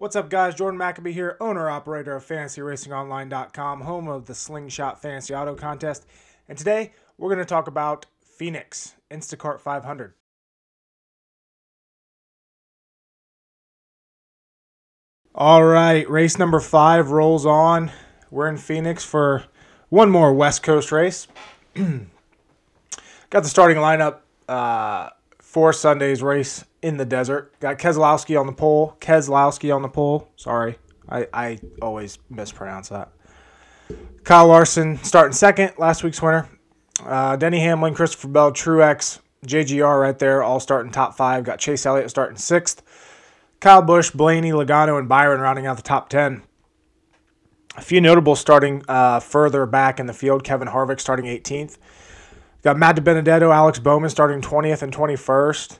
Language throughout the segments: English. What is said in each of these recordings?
What's up, guys? Jordan McAbee here, owner operator of FantasyRacingOnline.com, home of the Slingshot Fantasy Auto Contest. And today we're going to talk about Phoenix Instacart 500. All right, race number five rolls on. We're in Phoenix for one more West Coast race. Got the starting lineup uh, for Sunday's race in the desert. Got Keselowski on the pole. Keselowski on the pole. Sorry, I, I always mispronounce that. Kyle Larson starting second, last week's winner. Uh, Denny Hamlin, Christopher Bell, Truex, JGR right there, all starting top five. Got Chase Elliott starting sixth. Kyle Busch, Blaney, Logano, and Byron rounding out the top 10. A few notables starting uh, further back in the field. Kevin Harvick starting 18th. Got Matt DiBenedetto, Alex Bowman starting 20th and 21st.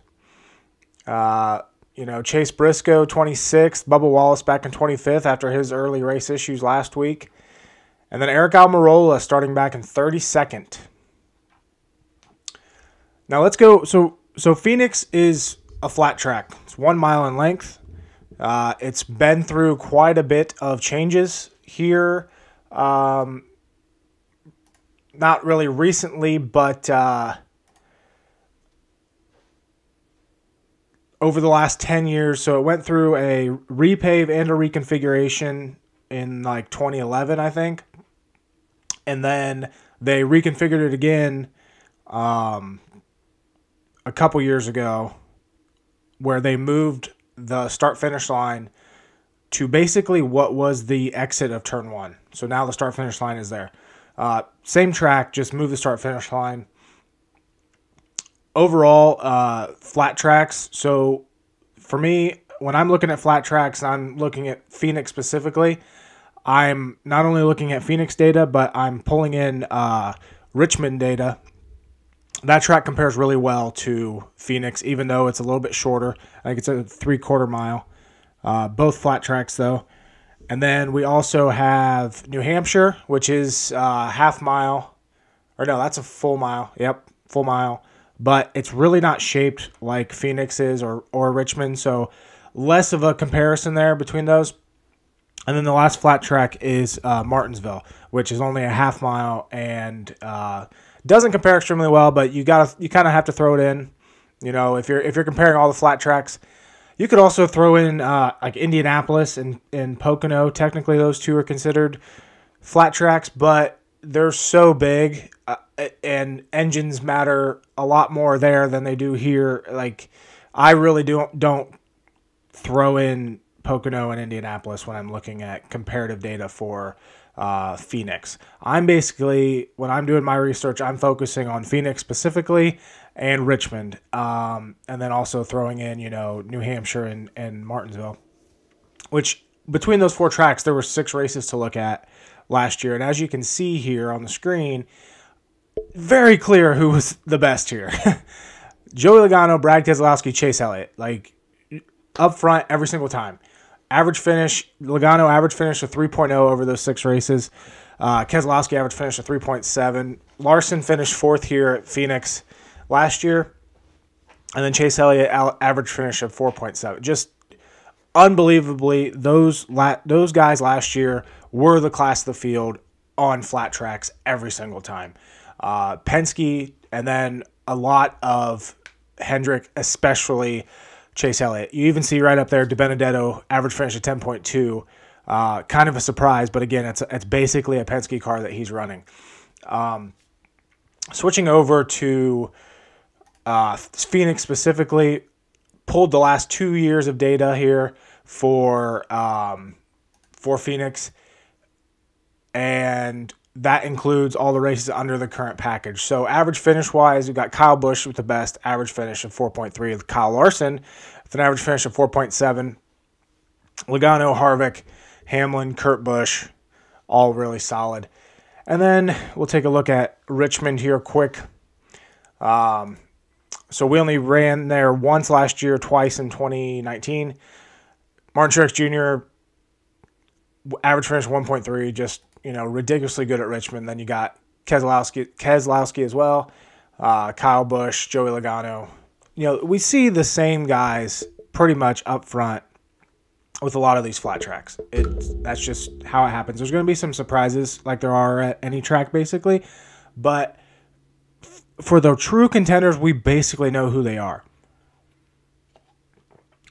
Uh, you know, Chase Briscoe 26th. Bubba Wallace back in 25th after his early race issues last week. And then Eric Almirola starting back in 32nd. Now let's go. So so Phoenix is a flat track. It's one mile in length. Uh, it's been through quite a bit of changes here. Um, not really recently, but uh, over the last 10 years. So it went through a repave and a reconfiguration in like 2011, I think. And then they reconfigured it again um, a couple years ago where they moved the start finish line to basically what was the exit of turn one. So now the start finish line is there. Uh, same track, just move the start finish line. Overall, uh, flat tracks. So for me, when I'm looking at flat tracks, I'm looking at Phoenix specifically. I'm not only looking at Phoenix data, but I'm pulling in uh, Richmond data that track compares really well to Phoenix, even though it's a little bit shorter. I think it's a three quarter mile. Uh, both flat tracks, though. And then we also have New Hampshire, which is uh, half mile. Or no, that's a full mile. Yep, full mile. But it's really not shaped like Phoenix is or, or Richmond. So less of a comparison there between those. And then the last flat track is uh, Martinsville, which is only a half mile and uh, doesn't compare extremely well, but you got you kind of have to throw it in. You know, if you're if you're comparing all the flat tracks, you could also throw in uh, like Indianapolis and and Pocono. Technically, those two are considered flat tracks, but they're so big uh, and engines matter a lot more there than they do here. Like, I really don't don't throw in Pocono and Indianapolis when I'm looking at comparative data for uh, Phoenix. I'm basically, when I'm doing my research, I'm focusing on Phoenix specifically and Richmond, um, and then also throwing in, you know, New Hampshire and, and Martinsville, which between those four tracks, there were six races to look at last year. And as you can see here on the screen, very clear who was the best here. Joey Logano, Brad Keselowski, Chase Elliott, like up front every single time. Average finish, Logano average finish of 3.0 over those six races. Uh, Keselowski average finish of 3.7. Larson finished fourth here at Phoenix last year. And then Chase Elliott average finish of 4.7. Just unbelievably, those la- those guys last year were the class of the field on flat tracks every single time. Uh, Penske and then a lot of Hendrick, especially Chase Elliott. You even see right up there DiBenedetto average finish of 10.2. Uh, kind of a surprise, but again, it's it's basically a Penske car that he's running. Um, switching over to uh, Phoenix specifically, pulled the last two years of data here for um, for Phoenix, and that includes all the races under the current package. So average finish wise, we've got Kyle Busch with the best average finish of 4.3, with Kyle Larson with an average finish of 4.7. Logano, Harvick, Hamlin, Kurt Busch, all really solid. And then we'll take a look at Richmond here quick. Um, so we only ran there once last year, twice in 2019. Martin Truex Jr. average finish 1.3, just you know, ridiculously good at Richmond. Then you got Keselowski, Keselowski as well, uh, Kyle Busch, Joey Logano. You know, we see the same guys pretty much up front with a lot of these flat tracks. It that's just how it happens. There's going to be some surprises like there are at any track basically, but f- for the true contenders, we basically know who they are.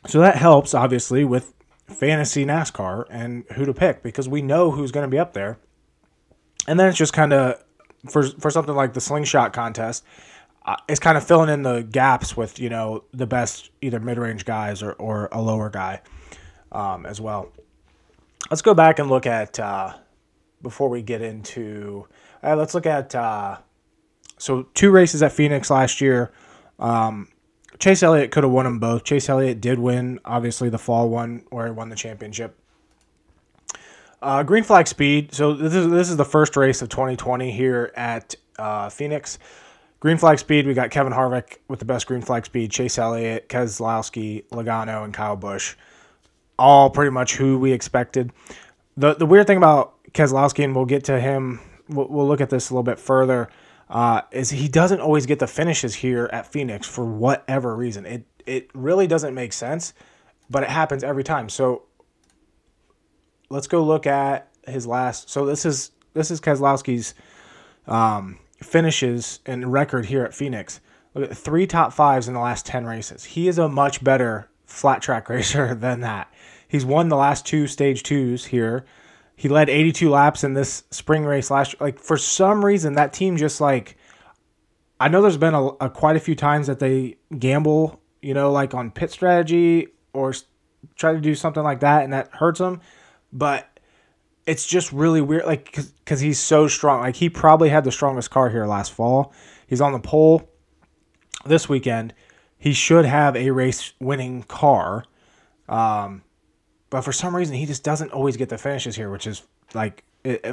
So that helps obviously with fantasy NASCAR and who to pick because we know who's going to be up there. And then it's just kind of for for something like the slingshot contest, uh, it's kind of filling in the gaps with you know the best either mid range guys or or a lower guy um, as well. Let's go back and look at uh, before we get into. Uh, let's look at uh, so two races at Phoenix last year. Um, Chase Elliott could have won them both. Chase Elliott did win, obviously the fall one where he won the championship. Uh, green flag speed. So this is this is the first race of 2020 here at uh, Phoenix. Green flag speed. We got Kevin Harvick with the best green flag speed. Chase Elliott, Keselowski, Logano, and Kyle Busch. All pretty much who we expected. The the weird thing about Keselowski, and we'll get to him. We'll, we'll look at this a little bit further. Uh, is he doesn't always get the finishes here at Phoenix for whatever reason. It it really doesn't make sense, but it happens every time. So let's go look at his last. So this is this is Keselowski's um, finishes and record here at Phoenix. Look at three top fives in the last ten races. He is a much better flat track racer than that. He's won the last two stage twos here. He led 82 laps in this spring race last year. Like for some reason, that team just like I know there's been a, a quite a few times that they gamble, you know, like on pit strategy or try to do something like that, and that hurts them. But it's just really weird, like because he's so strong. Like he probably had the strongest car here last fall. He's on the pole this weekend. He should have a race winning car. Um, but for some reason, he just doesn't always get the finishes here, which is like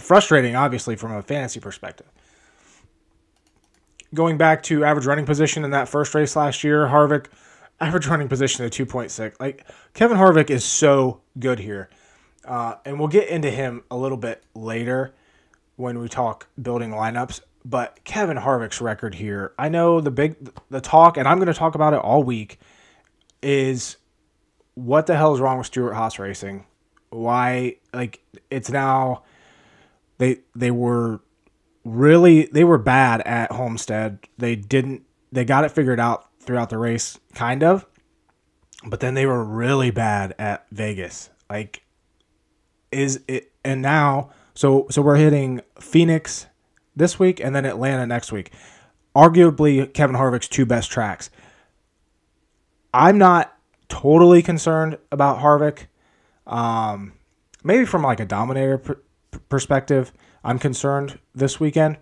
frustrating, obviously, from a fantasy perspective. Going back to average running position in that first race last year, Harvick, average running position of 2.6. Like, Kevin Harvick is so good here. Uh, and we'll get into him a little bit later when we talk building lineups. But Kevin Harvick's record here, I know the big the talk, and I'm going to talk about it all week, is what the hell is wrong with Stewart-Haas Racing? Why like it's now they they were really they were bad at Homestead. They didn't they got it figured out throughout the race kind of. But then they were really bad at Vegas. Like is it and now so so we're hitting Phoenix this week and then Atlanta next week. Arguably Kevin Harvick's two best tracks. I'm not totally concerned about Harvick. Um, maybe from like a dominator pr- perspective, I'm concerned this weekend.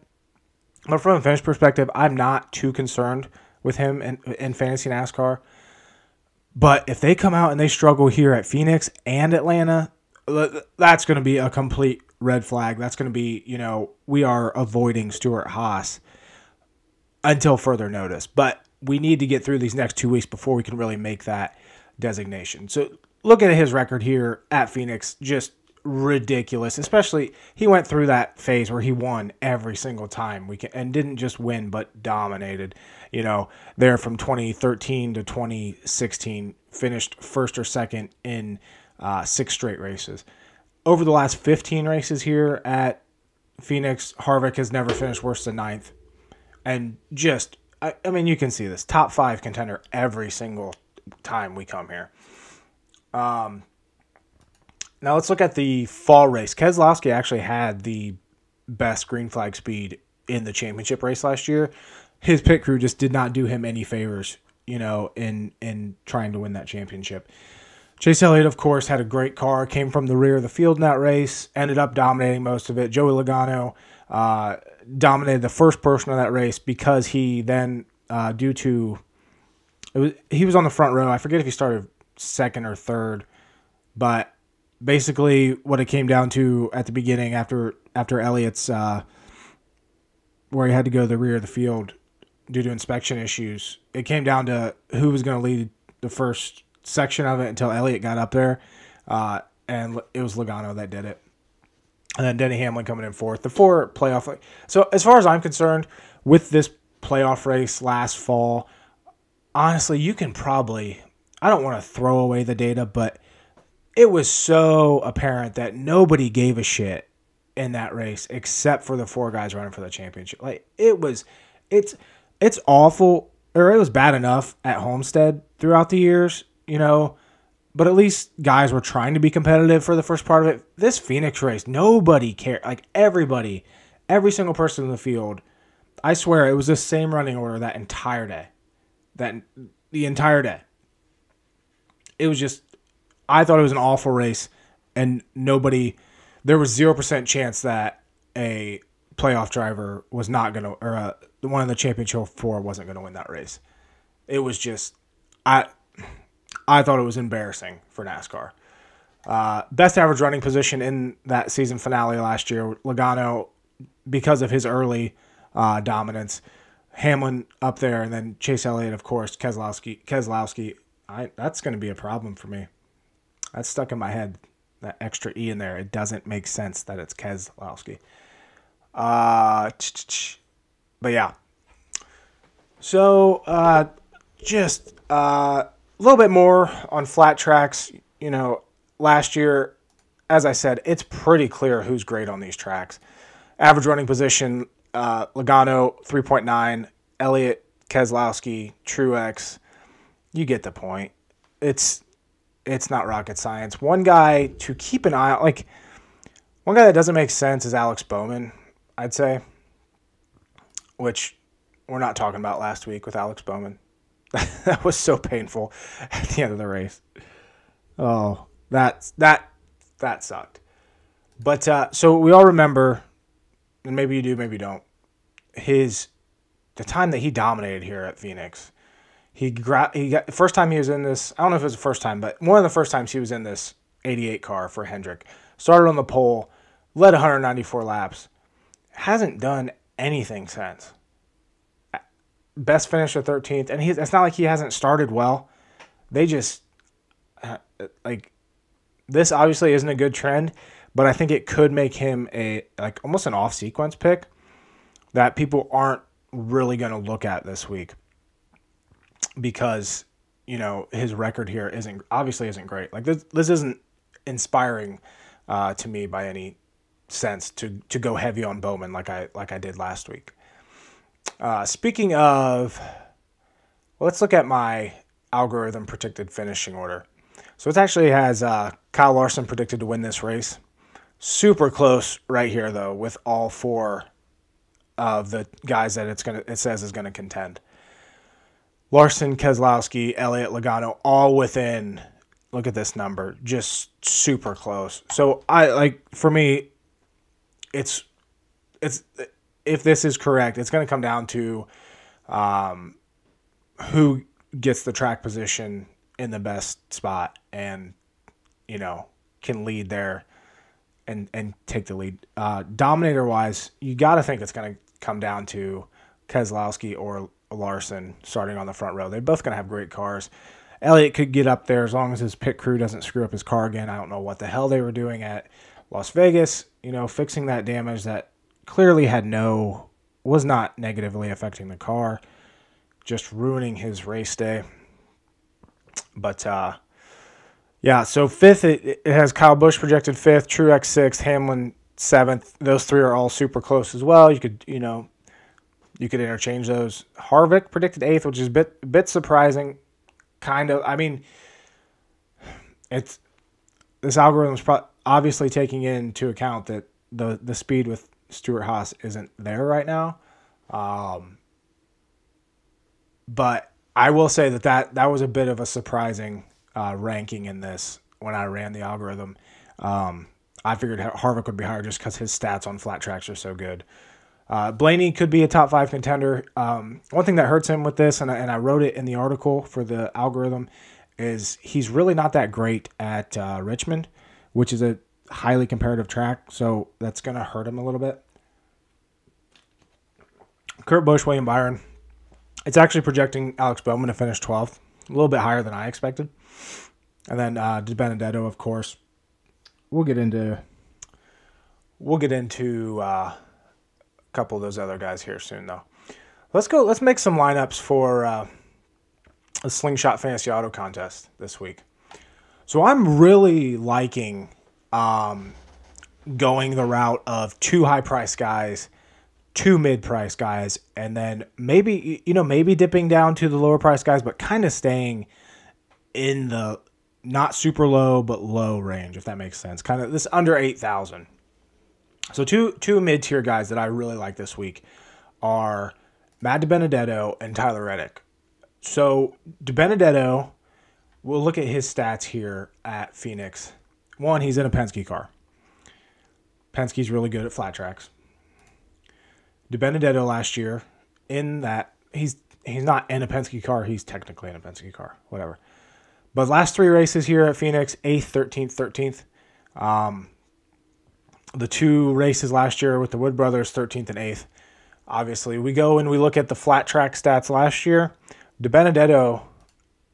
But from a finish perspective, I'm not too concerned with him in, in fantasy NASCAR. But if they come out and they struggle here at Phoenix and Atlanta, that's going to be a complete red flag. That's going to be, you know, we are avoiding Stewart-Haas until further notice. But we need to get through these next two weeks before we can really make that designation. So look at his record here at Phoenix, just ridiculous. Especially he went through that phase where he won every single time we can, and didn't just win but dominated. You know, there from 2013 to 2016, finished first or second in uh, six straight races. Over the last 15 races here at Phoenix, Harvick has never finished worse than ninth, and just I, I mean you can see this top five contender every single time we come here. Um, now let's look at the fall race. Keselowski actually had the best green flag speed in the championship race last year. His pit crew just did not do him any favors, you know, in in trying to win that championship. Chase Elliott, of course, had a great car, came from the rear of the field in that race, ended up dominating most of it. Joey Logano uh, dominated the first portion of that race because he then, uh, due to was he was on the front row. I forget if he started second or third, but basically what it came down to at the beginning after after Elliott's uh, where he had to go to the rear of the field due to inspection issues, it came down to who was going to lead the first section of it until Elliott got up there, uh, and it was Logano that did it. And then Denny Hamlin coming in fourth. The four playoff. So as far as I'm concerned, with this playoff race last fall, honestly, you can probably, I don't want to throw away the data, but it was so apparent that nobody gave a shit in that race except for the four guys running for the championship. Like it was, it's it's awful, or it was bad enough at Homestead throughout the years, you know. But at least guys were trying to be competitive for the first part of it. This Phoenix race, nobody cared. Like everybody, every single person in the field, I swear it was the same running order that entire day. That the entire day. It was just I thought it was an awful race, and nobody. There was zero percent chance that a playoff driver was not gonna, or uh, one of the championship four wasn't gonna win that race. It was just, I, I thought it was embarrassing for NASCAR. Uh, best average running position in that season finale last year, Logano, because of his early uh, dominance. Hamlin up there, and then Chase Elliott, of course, Keselowski. Keselowski, I, that's going to be a problem for me. That's stuck in my head. That extra e in there. It doesn't make sense that it's Keselowski. Uh, but yeah. So uh, just uh, a little bit more on flat tracks. You know, last year, as I said, it's pretty clear who's great on these tracks. Average running position: uh, Logano three point nine, Elliott, Keselowski, Truex. You get the point. It's it's not rocket science. One guy to keep an eye on, like one guy that doesn't make sense is Alex Bowman, I'd say, which we're not talking about last week with Alex Bowman. that was so painful at the end of the race. Oh, that that that sucked. But uh, so we all remember, and maybe you do, maybe you don't. His the time that he dominated here at Phoenix he gra- he got the first time he was in this. I don't know if it was the first time, but one of the first times he was in this 88 car for Hendrick. Started on the pole, led 194 laps. Hasn't done anything since. Best finish of 13th, and he's. It's not like he hasn't started well. They just uh, like this. Obviously, isn't a good trend, but I think it could make him a like almost an off sequence pick that people aren't really going to look at this week because you know his record here isn't obviously isn't great. Like this, this isn't inspiring uh, to me by any sense to to go heavy on Bowman like I like I did last week. Uh, speaking of, let's look at my algorithm predicted finishing order. So it actually has uh, Kyle Larson predicted to win this race. Super close right here though, with all four of the guys that it's gonna it says is gonna contend. Larson, Keselowski, Elliott, Logano, all within. Look at this number, just super close. So I like for me, it's it's if this is correct, it's going to come down to um, who gets the track position in the best spot and you know can lead there and and take the lead. Uh, dominator wise, you got to think it's going to come down to Keselowski or Larson starting on the front row. They're both going to have great cars. Elliott could get up there as long as his pit crew doesn't screw up his car again. I don't know what the hell they were doing at Las Vegas, you know, fixing that damage that clearly had no, was not negatively affecting the car, just ruining his race day. But, uh, yeah, so fifth, it, it has Kyle Busch projected fifth, Truex sixth, Hamlin seventh. Those three are all super close as well. You could, you know, you could interchange those. Harvick predicted eighth, which is a bit bit surprising. Kind of. I mean, it's this algorithm is pro- obviously taking into account that the the speed with Stewart-Haas isn't there right now. Um, but I will say that, that that was a bit of a surprising uh, ranking in this when I ran the algorithm. Um, I figured Harvick would be higher just because his stats on flat tracks are so good. Uh, Blaney could be a top five contender. Um, one thing that hurts him with this, and I, and I wrote it in the article for the algorithm, is he's really not that great at uh, Richmond, which is a highly comparative track. So that's going to hurt him a little bit. Kurt Busch, William Byron. It's actually projecting Alex Bowman to finish 12th, a little bit higher than I expected. And then uh, Benedetto, of course. We'll get into we'll get into uh, a couple of those other guys here soon, though. Let's go. Let's make some lineups for uh, a slingshot fantasy auto contest this week. So I'm really liking um, going the route of two high price guys, two mid price guys, and then maybe you know maybe dipping down to the lower price guys, but kind of staying in the not super low but low range, if that makes sense. Kind of this under eight thousand. So two two mid tier guys that I really like this week are Matt DiBenedetto and Tyler Reddick. So DiBenedetto, we'll look at his stats here at Phoenix. One, he's in a Penske car. Penske's really good at flat tracks. DiBenedetto last year, in that he's he's not in a Penske car, he's technically in a Penske car, whatever. But last three races here at Phoenix, eighth, thirteenth, thirteenth. Um, the two races last year with the Wood brothers, thirteenth and eighth. Obviously, we go and we look at the flat track stats last year. DiBenedetto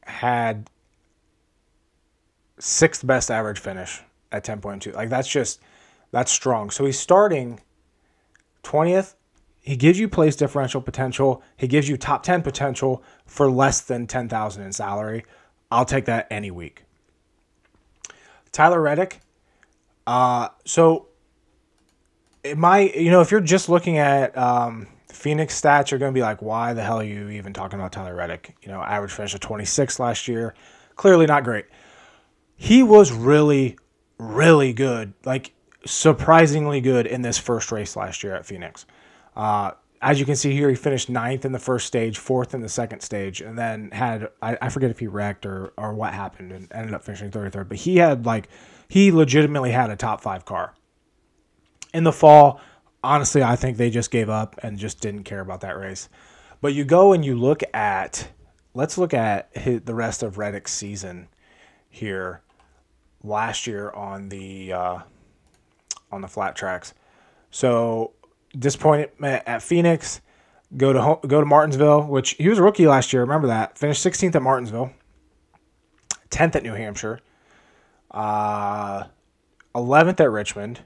had sixth best average finish at 10.2. Like that's just that's strong. So he's starting 20th. He gives you place differential potential. He gives you top 10 potential for less than 10,000 in salary. I'll take that any week. Tyler Reddick. Uh, so it might, you know, if you're just looking at um, Phoenix stats, you're going to be like, why the hell are you even talking about Tyler Reddick? You know, average finish of 26 last year. Clearly not great. He was really, really good. Like, surprisingly good in this first race last year at Phoenix. Uh, as you can see here, he finished ninth in the first stage, fourth in the second stage, and then had I, I forget if he wrecked or or what happened and ended up finishing 33rd. But he had like he legitimately had a top five car. In the fall, honestly, I think they just gave up and just didn't care about that race. But you go and you look at let's look at his, the rest of Reddick's season here last year on the uh, on the flat tracks. So disappointment at Phoenix. Go to go to Martinsville, which he was a rookie last year. Remember that. Finished 16th at Martinsville, 10th at New Hampshire, uh, 11th at Richmond,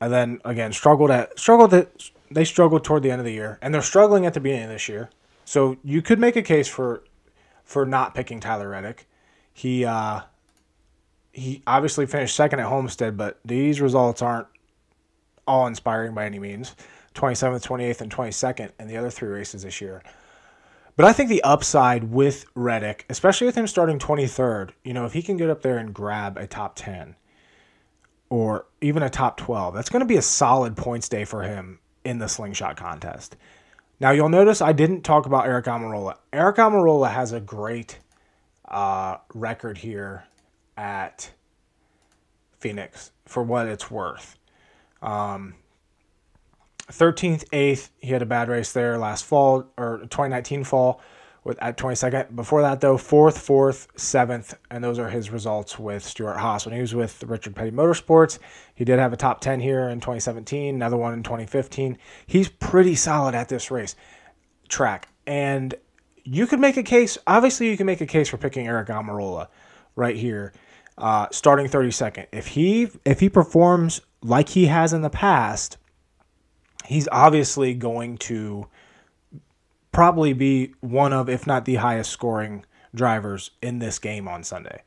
and then again struggled at struggled at they struggled toward the end of the year, and they're struggling at the beginning of this year. So you could make a case for for not picking Tyler Reddick. He uh, he obviously finished second at Homestead, but these results aren't all inspiring by any means. 27th, 28th, and 22nd in the other three races this year. But I think the upside with Reddick, especially with him starting 23rd, you know, if he can get up there and grab a top 10 or even a top 12, that's going to be a solid points day for him in the slingshot contest. Now, you'll notice I didn't talk about Eric Almirola. Eric Almirola has a great uh, record here at Phoenix for what it's worth. Um, 13th, 8th, he had a bad race there last fall or 2019 fall with at 22nd. Before that though, 4th, 4th, 7th, and those are his results with Stewart-Haas. When he was with Richard Petty Motorsports, he did have a top 10 here in 2017, another one in 2015. He's pretty solid at this race track. And you could make a case, obviously you can make a case for picking Eric Almirola right here uh, starting 32nd. If he if he performs like he has in the past, he's obviously going to probably be one of, if not the highest scoring drivers in this game on Sunday.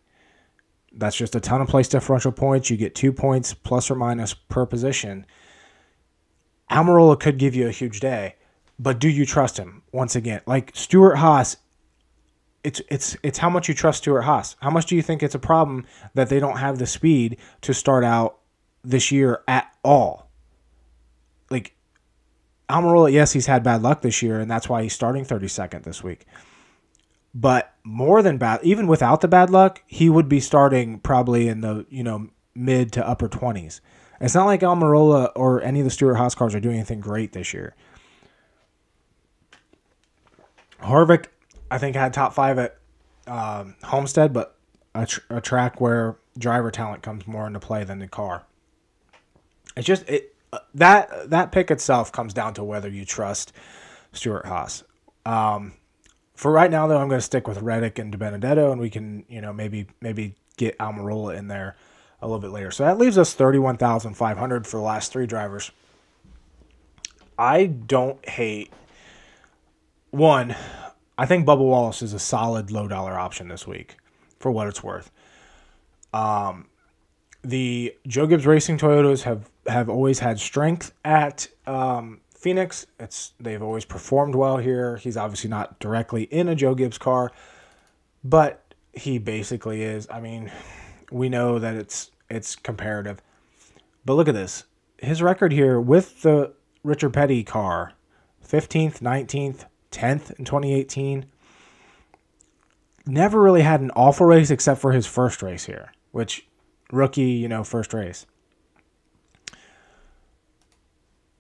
That's just a ton of place differential points. You get two points plus or minus per position. Almirola could give you a huge day, but do you trust him? Once again, like Stewart-Haas it's it's it's how much you trust Stewart-Haas. How much do you think it's a problem that they don't have the speed to start out this year at all? Like Almirola, yes, he's had bad luck this year, and that's why he's starting 32nd this week. But more than bad, even without the bad luck, he would be starting probably in the you know mid to upper 20s. It's not like Almirola or any of the Stewart-Haas cars are doing anything great this year. Harvick I think I had top five at um, Homestead, but a, tr- a track where driver talent comes more into play than the car. It's just it uh, that that pick itself comes down to whether you trust Stewart-Haas. Um, for right now, though, I'm going to stick with Reddick and DiBenedetto, and we can you know maybe maybe get Almirola in there a little bit later. So that leaves us 31,500 for the last three drivers. I don't hate one. I think Bubba Wallace is a solid low dollar option this week for what it's worth. Um, the Joe Gibbs Racing Toyotas have have always had strength at um, Phoenix. It's they've always performed well here. He's obviously not directly in a Joe Gibbs car, but he basically is. I mean, we know that it's it's comparative. But look at this. His record here with the Richard Petty car, 15th, 19th, 10th in 2018. Never really had an awful race except for his first race here, which rookie, you know, first race.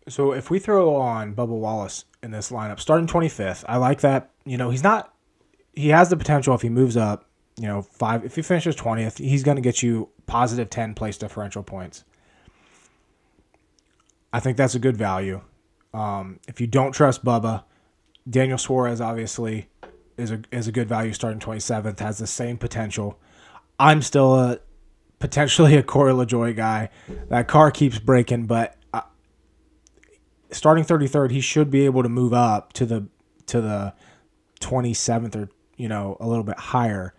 So if we throw on Bubba Wallace in this lineup, starting 25th, I like that. You know, he's not, he has the potential if he moves up, you know, five, if he finishes 20th, he's going to get you positive 10 place differential points. I think that's a good value. Um, if you don't trust Bubba, Daniel Suarez obviously is a is a good value starting 27th, has the same potential. I'm still a potentially a Corey LaJoie guy. That car keeps breaking, but uh, starting 33rd, he should be able to move up to the to the 27th or you know a little bit higher.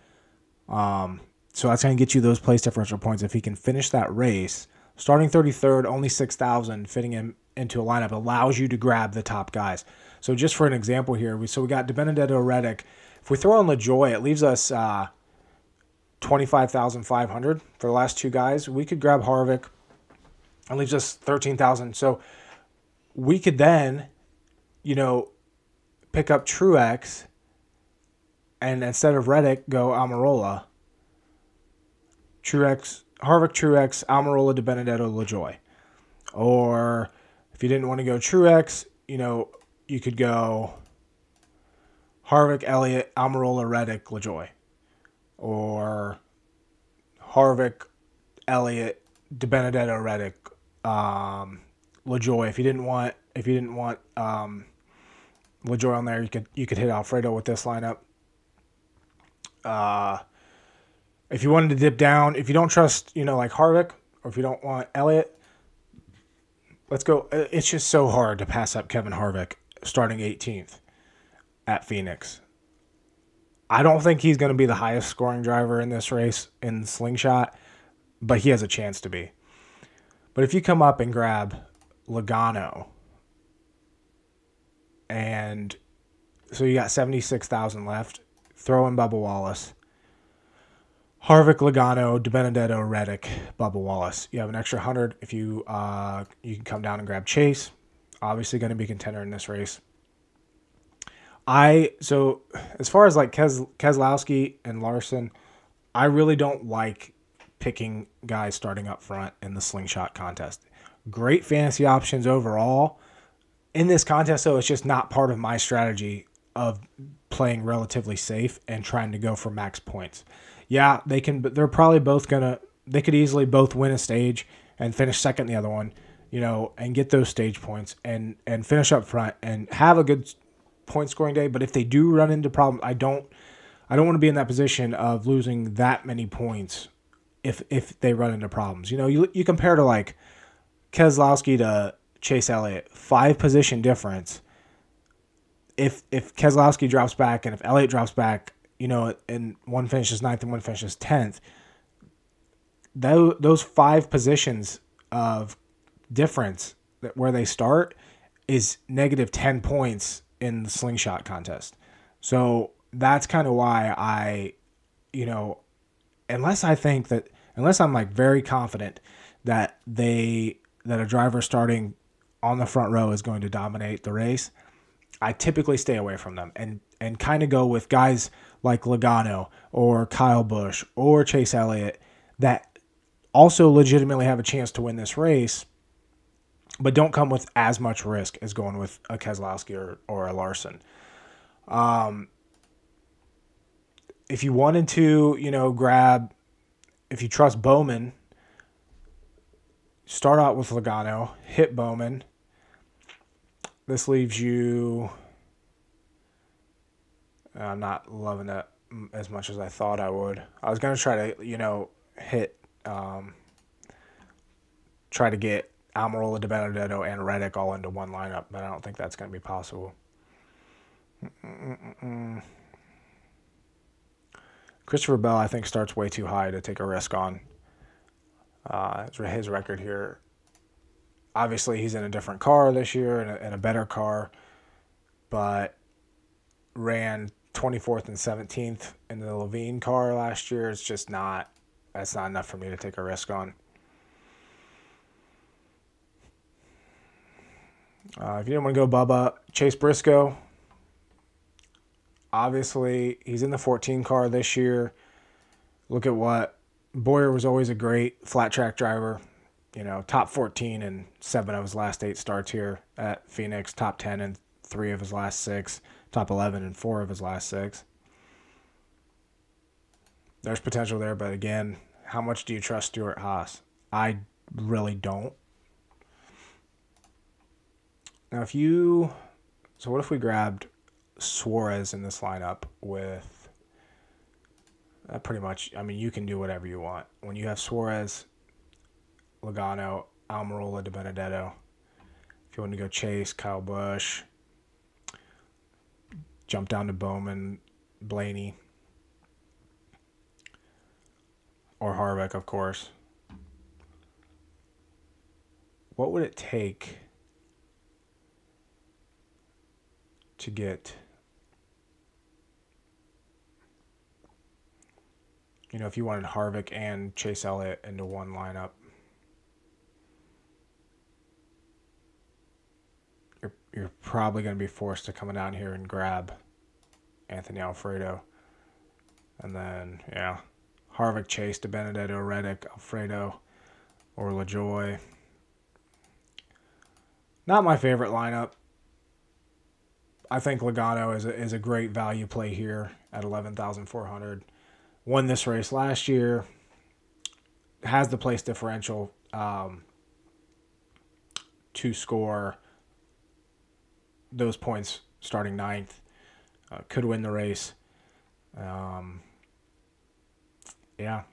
Um, so that's going to get you those place differential points if he can finish that race. Starting 33rd, only 6,000, fitting him into a lineup allows you to grab the top guys. So just for an example here, we so we got DiBenedetto Reddick. If we throw on LaJoie, it leaves us uh, 25,500 for the last two guys. We could grab Harvick. It leaves us 13,000. So we could then, you know, pick up Truex and instead of Reddick, go Almirola. Truex, Harvick, Truex, Almirola, DiBenedetto, LaJoie. Or if you didn't want to go Truex, you know, you could go Harvick, Elliott, Almirola, Reddick, LaJoie. Or Harvick, Elliott, DiBenedetto, Reddick, um, LaJoie. If you didn't want if you didn't want um, LaJoie on there, you could you could hit Alfredo with this lineup. Uh, if you wanted to dip down, if you don't trust, you know, like Harvick, or if you don't want Elliott, let's go. Uh, it's just so hard to pass up Kevin Harvick starting 18th at Phoenix. I don't think he's going to be the highest scoring driver in this race in slingshot, but he has a chance to be. But if you come up and grab Logano, and so you got 76,000 left, throw in Bubba Wallace. Harvick, Logano, DiBenedetto, Reddick, Bubba Wallace. You have an extra hundred if you uh, you can come down and grab Chase. Obviously, going to be contender in this race. I so as far as like Kes, Keselowski and Larson, I really don't like picking guys starting up front in the slingshot contest. Great fantasy options overall. In this contest, though, it's just not part of my strategy of playing relatively safe and trying to go for max points yeah, they can. But they're probably both gonna. They could easily both win a stage and finish second the other one, you know, and get those stage points and and finish up front and have a good point scoring day. But if they do run into problems, I don't. I don't want to be in that position of losing that many points if if they run into problems. You know, you you compare to like Keselowski to Chase Elliott, five position difference. If if Keselowski drops back and if Elliott drops back, you know, and one finishes ninth and one finishes tenth. Those five positions of difference that where they start is negative ten points in the slingshot contest. So that's kind of why I, you know, unless I think that unless I'm like very confident that they that a driver starting on the front row is going to dominate the race, I typically stay away from them and and kind of go with guys like Logano or Kyle Busch or Chase Elliott that also legitimately have a chance to win this race, but don't come with as much risk as going with a Keselowski or, or a Larson. Um, if you wanted to, you know, grab, if you trust Bowman, start out with Logano, hit Bowman. This leaves you I'm not loving it as much as I thought I would. I was gonna try to, you know, hit, um, try to get Almirola, DiBenedetto, and Reddick all into one lineup, but I don't think that's gonna be possible. Mm-mm-mm. Christopher Bell, I think, starts way too high to take a risk on. Uh, his record here. Obviously, he's in a different car this year and a, and a better car, but ran 24th and 17th in the Leavine car last year. It's just not, that's not enough for me to take a risk on. Uh, if you didn't want to go Bubba, Chase Briscoe. Obviously, he's in the 14 car this year. Look at what Bowyer was always a great flat track driver. You know, top 14 in seven of his last eight starts here at Phoenix, top 10 in three of his last six, top 11 in four of his last six. There's potential there, but again, how much do you trust Stewart Haas? I really don't. Now, if you, so what if we grabbed Suarez in this lineup with uh, pretty much, I mean, you can do whatever you want. When you have Suarez, Logano, Almirola, DiBenedetto, if you want to go Chase, Kyle Busch, jump down to Bowman, Blaney, or Harvick, of course. What would it take to get you know if you wanted Harvick and Chase Elliott into one lineup you're you're probably going to be forced to come down here and grab Anthony Alfredo. And then yeah Harvick Chase DiBenedetto Reddick Alfredo or LaJoie not my favorite lineup I think Logano is a, is a great value play here at 11,400. Won this race last year. Has the place differential um, to score those points starting ninth. Uh, could win the race. Um, yeah,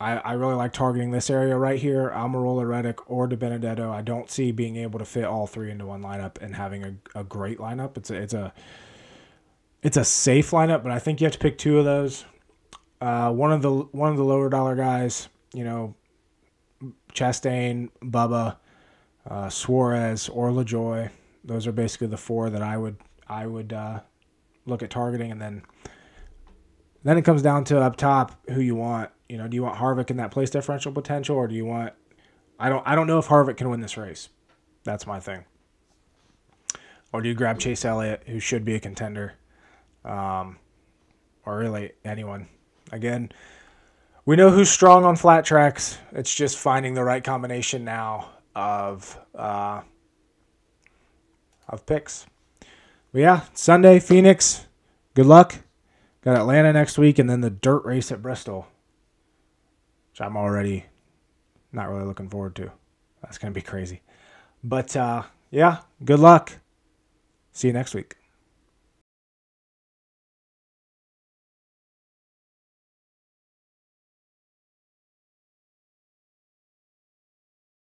I, I really like targeting this area right here. Almirola, Reddick, or DiBenedetto. I don't see being able to fit all three into one lineup and having a, a great lineup. It's a, it's a it's a safe lineup, but I think you have to pick two of those. Uh, one of the one of the lower dollar guys, you know, Chastain, Bubba, uh, Suarez, or LaJoie. Those are basically the four that I would I would uh, look at targeting, and then then it comes down to up top who you want. You know, do you want Harvick in that place differential potential, or do you want? I don't. I don't know if Harvick can win this race. That's my thing. Or do you grab Chase Elliott, who should be a contender, um, or really anyone? Again, we know who's strong on flat tracks. It's just finding the right combination now of uh, of picks. But yeah, Sunday, Phoenix. Good luck. Got Atlanta next week, and then the dirt race at Bristol which I'm already not really looking forward to. That's going to be crazy. But uh, yeah, good luck. See you next week.